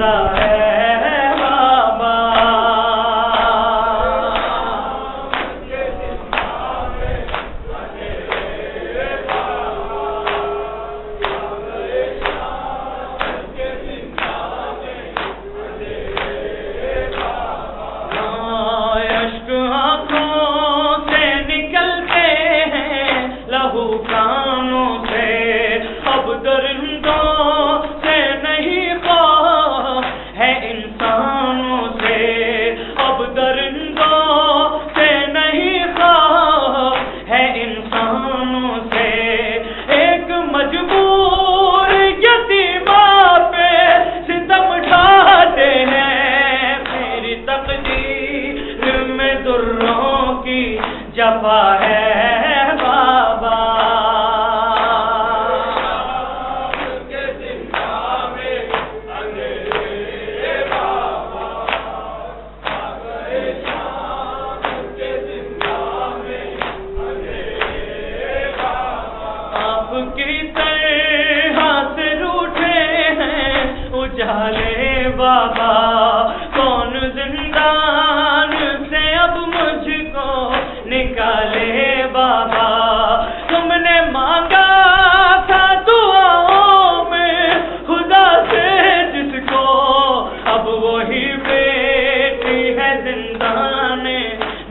the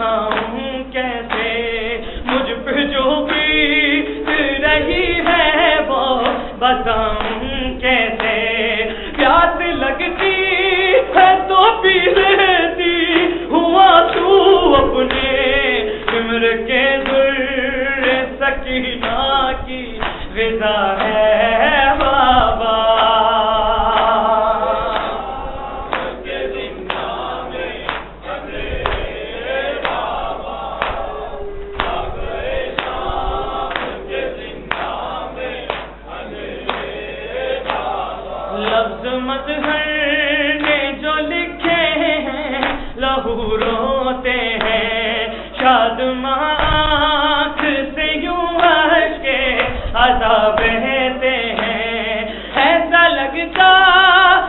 come. شاد ماں سے یوں ہنس کے ادا بہتے ہیں۔ ایسا لگتا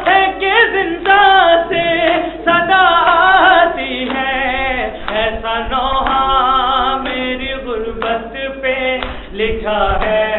ہے کہ زندہ سے صدا آتی ہے۔ ایسا نوحہ میری غربت پہ لکھا ہے۔